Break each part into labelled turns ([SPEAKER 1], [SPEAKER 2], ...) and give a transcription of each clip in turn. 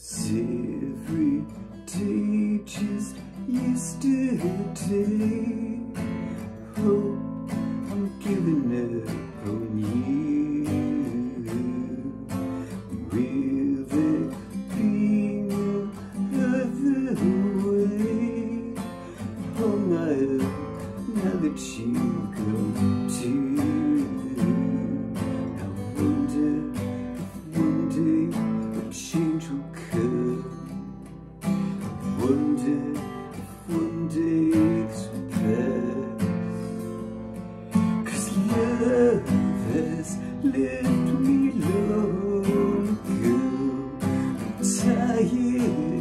[SPEAKER 1] every day just yesterday. Oh, I'm giving up on you. Will there be no other way? Oh my, now that you Wonder day, one day this will pass. Cause love has left me long ago. I'm tired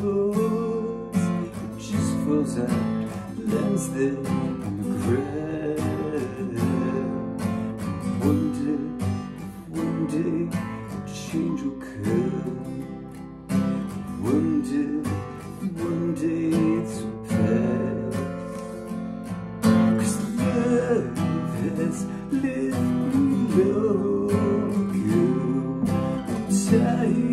[SPEAKER 1] It just falls out, lands there on the ground. One day, one day a change will come. One day, one day this will pass. Cause love has left me long ago. I'm tired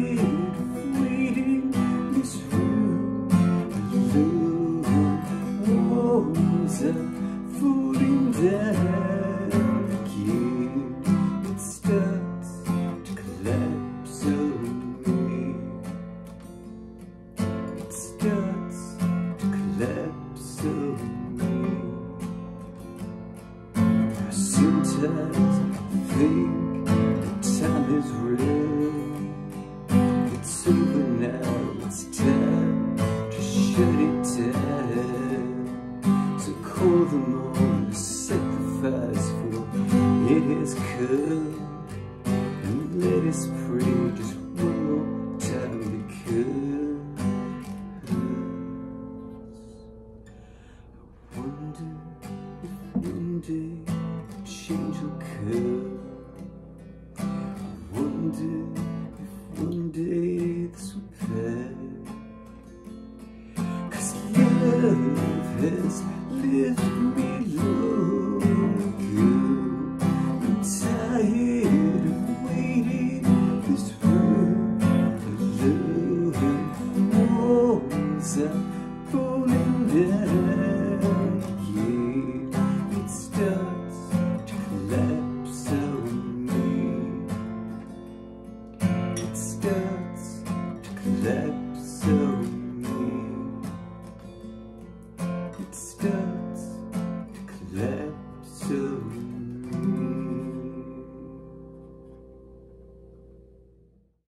[SPEAKER 1] starts to collapse on me. Sometimes I think the time is real. It's over now, it's time to shut it down. So call them on to sacrifice for it has come. And let us pray day change come. I wonder if one day this will pass. Cause love has left me long ago. I'm tired of waiting this world alone. Walls are falling down collapse